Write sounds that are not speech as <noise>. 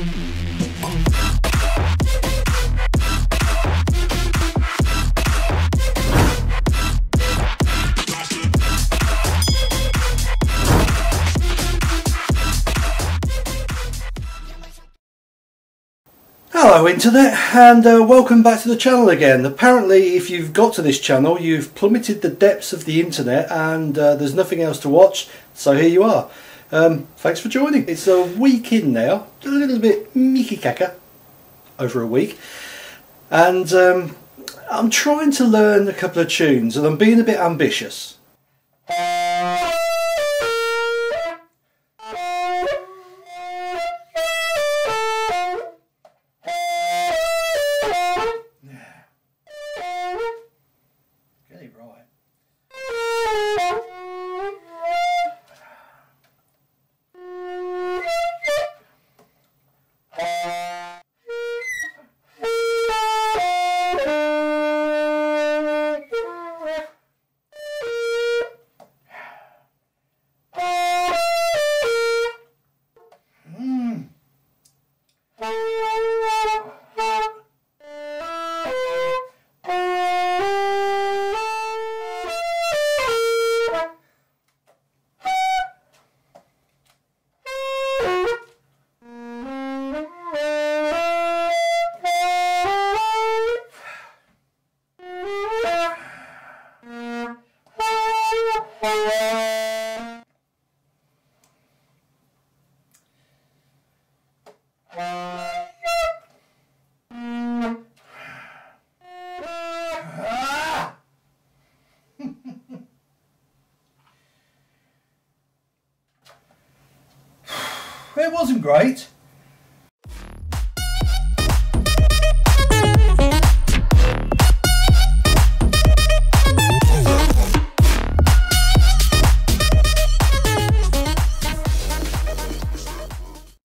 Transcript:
Hello internet and uh, welcome back to the channel again. Apparently if you've got to this channel you've plummeted the depths of the internet and uh, there's nothing else to watch so here you are. Um, thanks for joining. It's a week in now, a little bit Mickey Kaka over a week and um, I'm trying to learn a couple of tunes and I'm being a bit ambitious. Hello. <sighs> It wasn't great.